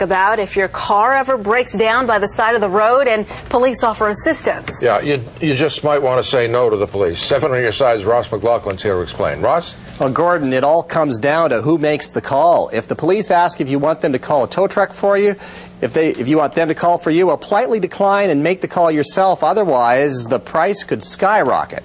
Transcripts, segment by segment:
about if your car ever breaks down by the side of the road and police offer assistance. Yeah, you, you just might want to say no to the police. Seven on your sides, Ross McLaughlin's here to explain. Ross? Well, Gordon, it all comes down to who makes the call. If the police ask if you want them to call a tow truck for you, if, they, if you want them to call for you, well, politely decline and make the call yourself. Otherwise, the price could skyrocket.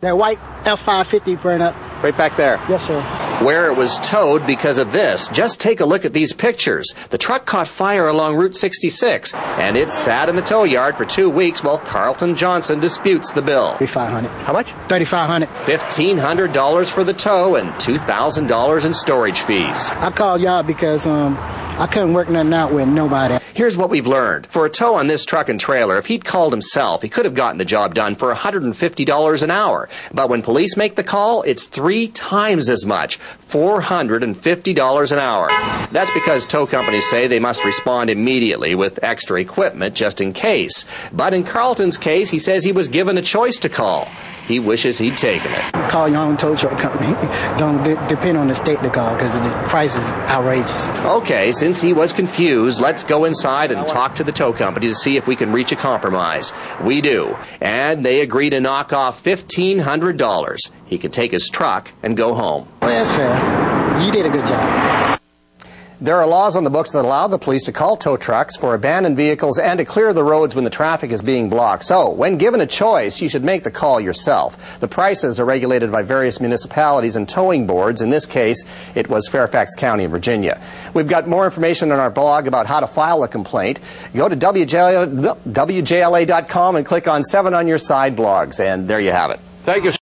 That white F550 burn up. Right back there. Yes, sir. Where it was towed because of this. Just take a look at these pictures. The truck caught fire along Route 66, and it sat in the tow yard for two weeks while Carlton Johnson disputes the bill. 3500 How much? 3500 $1,500 for the tow and $2,000 in storage fees. I called y'all because um, I couldn't work nothing out with nobody. Here's what we've learned. For a tow on this truck and trailer, if he'd called himself, he could have gotten the job done for $150 an hour. But when police make the call, it's three times as much. $450 an hour. That's because tow companies say they must respond immediately with extra equipment just in case. But in Carlton's case, he says he was given a choice to call. He wishes he'd taken it. Call your own tow truck company. Don't de- depend on the state to call because the price is outrageous. Okay, since he was confused, let's go inside and talk to the tow company to see if we can reach a compromise. We do. And they agree to knock off $1,500. He can take his truck and go home. Well, that's fair. You did a good job. There are laws on the books that allow the police to call tow trucks for abandoned vehicles and to clear the roads when the traffic is being blocked. So, when given a choice, you should make the call yourself. The prices are regulated by various municipalities and towing boards. In this case, it was Fairfax County, in Virginia. We've got more information on our blog about how to file a complaint. Go to WJLA, WJLA.com and click on 7 on your side blogs, and there you have it. Thank you.